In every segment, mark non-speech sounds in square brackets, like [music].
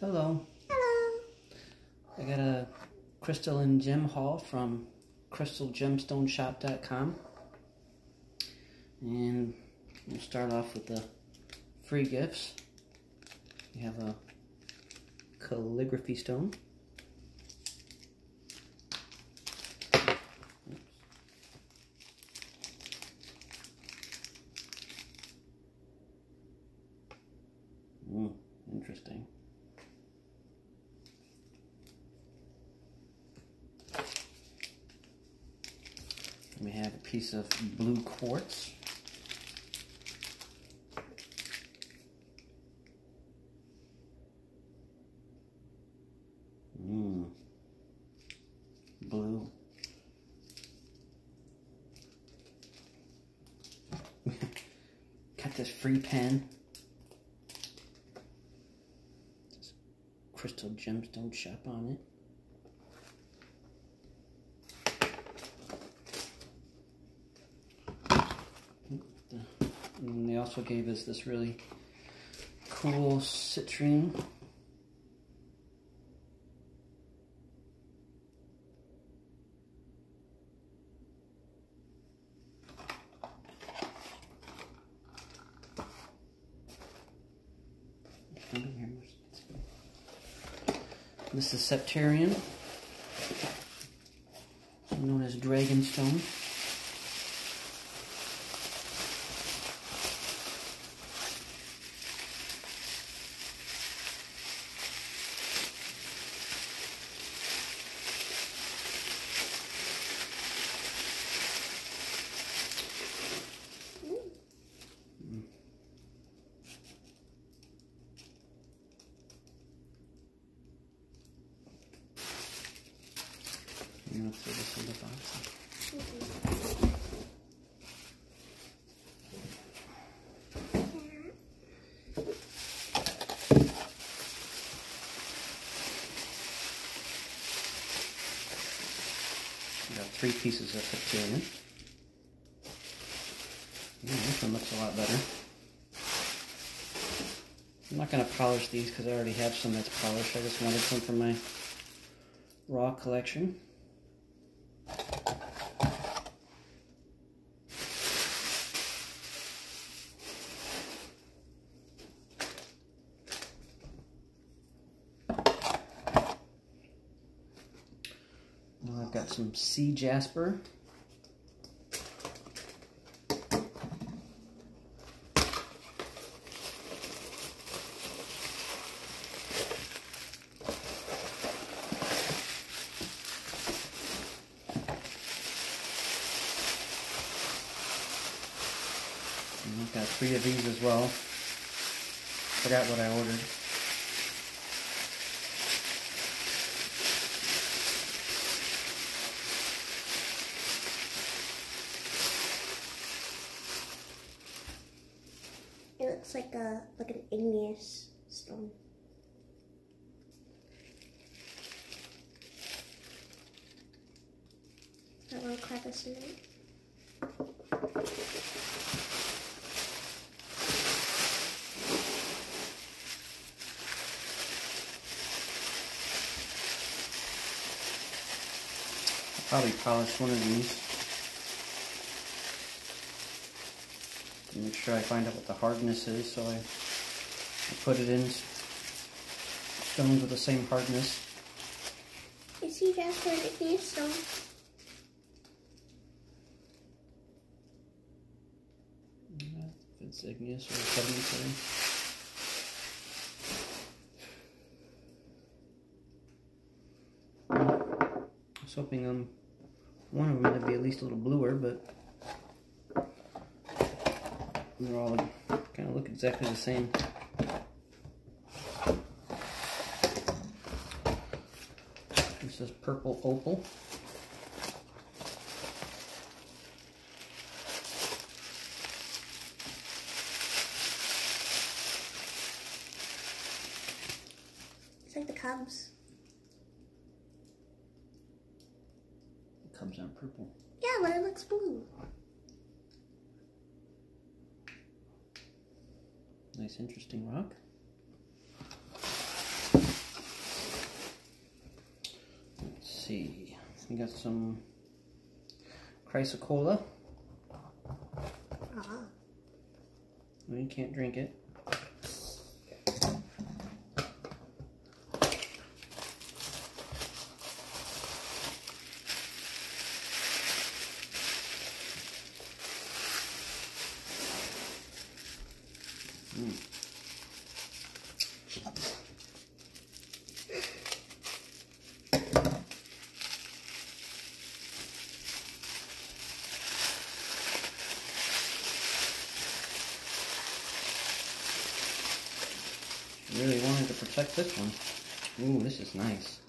Hello. Hello. I got a crystal and gem haul from crystalgemstoneshop.com. And we'll start off with the free gifts. We have a calligraphy stone. Mm, interesting. We have a piece of blue quartz. Mmm. Blue. [laughs] Got this free pen. Crystal gemstone shop on it. And they gave us this really cool citrine. This is Septarian, known as Dragonstone. You want to throw this in the box? Three pieces of Septarian. Mm, this one looks a lot better. I'm not going to polish these because I already have some that's polished. I just wanted some for my raw collection. I've got some sea jasper. I've got three of these as well. Forgot what I ordered. It looks like a like an igneous stone. That little crevice in it. Probably polish one of these. To make sure I find out what the hardness is, so I, I put it in stones with the same hardness. Is he just an igneous stone? If it's igneous or sedimentary. I was hoping um one of them to be at least a little bluer, but they're all kind of look exactly the same. This is purple opal. It's like the Cubs. It comes out purple. Yeah, but it looks blue. nice interesting rock. Let's see, we got some chrysocolla. Uh -huh. We can't drink it. Really wanted to protect this one. Ooh, this is nice.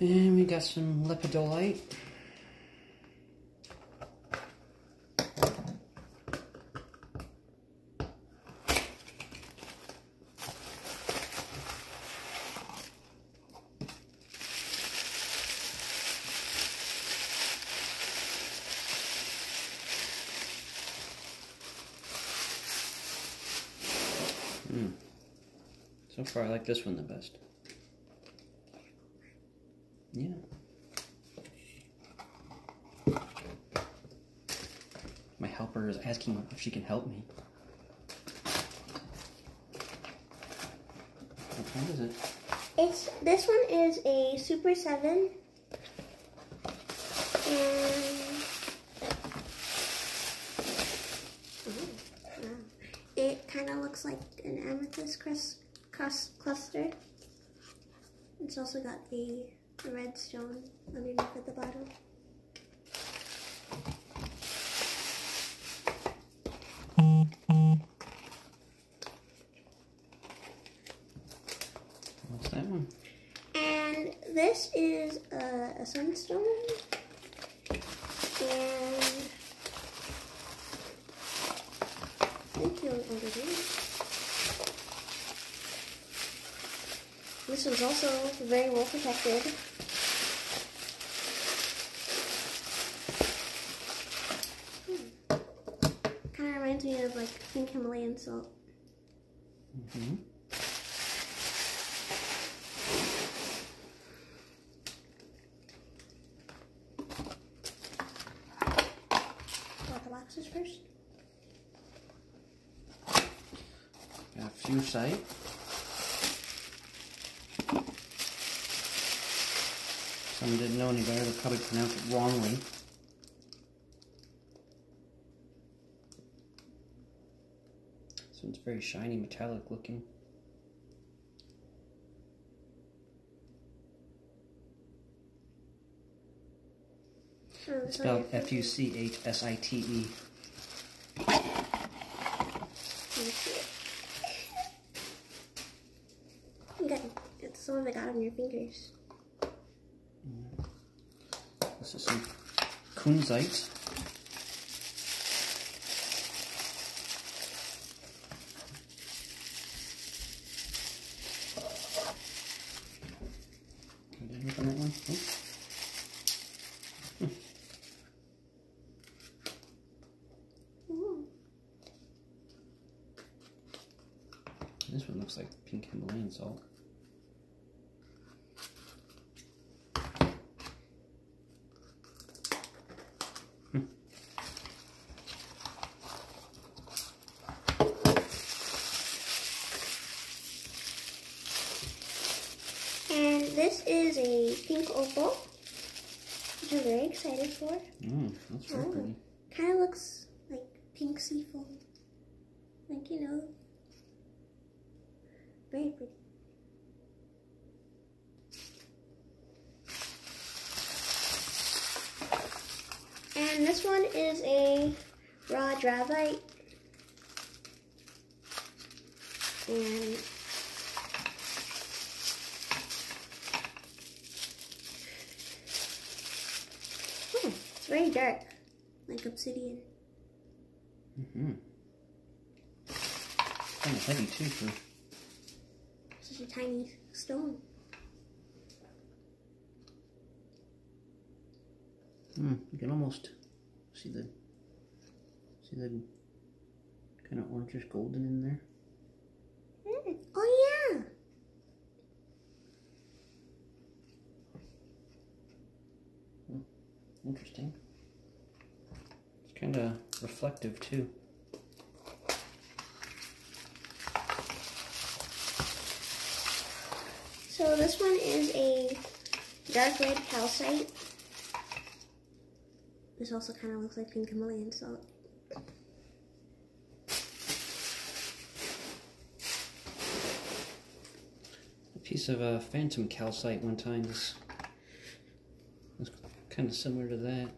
And we got some lepidolite. So far, I like this one the best. Yeah. My helper is asking if she can help me. What kind is it? It's this one is a Super Seven, and Oh, it kind of looks like an amethyst crust cluster. It's also got the, red stone underneath at the bottom. What's that one? And this is a, a sunstone. And thank you, Older This one's also very well protected. Kind of reminds me of like pink Himalayan salt. Mm -hmm. Got the boxes first. Got fuchsite. Some didn't know any better, they probably pronounced it wrongly. This one's very shiny, metallic looking. It's spelled F U C H S I T E. Let me see it. You got it's some of it got on your fingers. This some kunzite. This one looks like pink Himalayan salt. And this is a pink opal, which I'm very excited for. Mm, that's Oh. pretty. Kind of looks like pink sea foam. Like, you know, very pretty. And this one is a raw dravite. And very dark, like obsidian. Mm-hmm. Kind of heavy too for Such a tiny stone. Mm, you can almost See the see the kind of orangish golden in there. Mm. Oh yeah. Interesting. It's kind of reflective too. So this one is a dark red calcite. This also kind of looks like pink Himalayan salt. A piece of a uh, phantom calcite one time. This was kind of similar to that.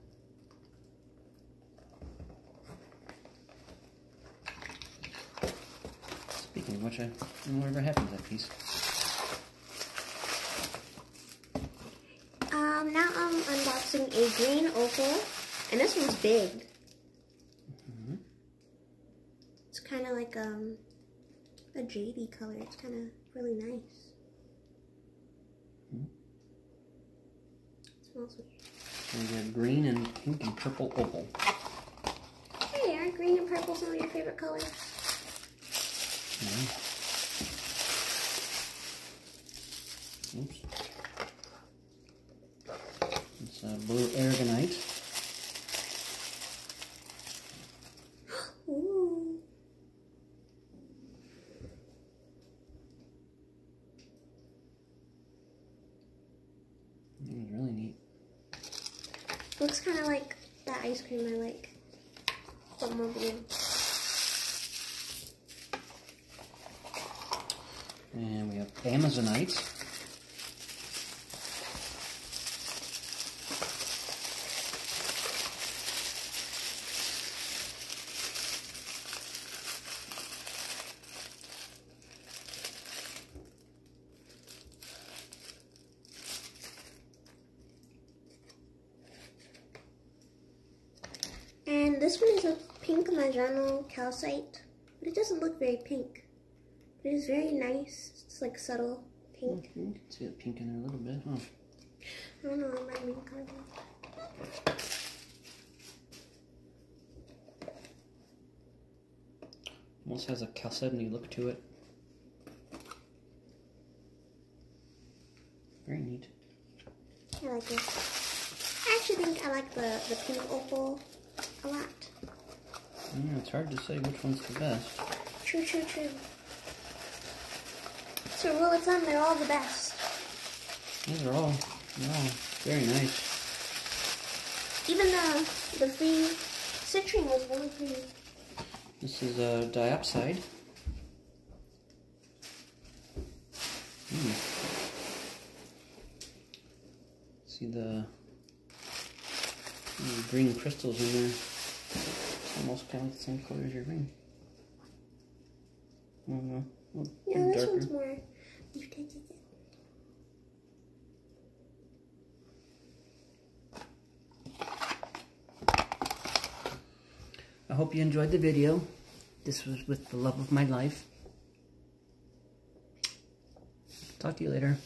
Speaking of which, I don't know whatever happened to that piece. Um, now I'm unboxing a green opal, and this one's big. Mm -hmm. It's kind of like um, a jadey color. It's kind of really nice. Mm -hmm. smells weird. So we got green and pink and purple opal. Hey, aren't green and purple some of your favorite colors? Yeah. Oops. It's a blue aragonite. Ooh. That was really neat. Looks kind of like that ice cream I like, but more blue. And we have Amazonite. And this one is a pink mangano calcite, but it doesn't look very pink. But it is very nice. It's like subtle pink. Mm -hmm. You can see the pink in there a little bit, huh? I don't know, I might mean carbon. Almost has a chalcedony look to it. Very neat. I like it. I actually think I like the, the pink opal a lot. Yeah, it's hard to say which one's the best. True, true, true. So rule of thumb, they're all the best. These are all, all very nice. Even the the free citrine was really pretty. This is a diopside. Mm. See the, the green crystals in there almost kind of the same color as your ring. I don't know. yeah, this darker. one's more mutated. I hope you enjoyed the video. This was with the love of my life. Talk to you later.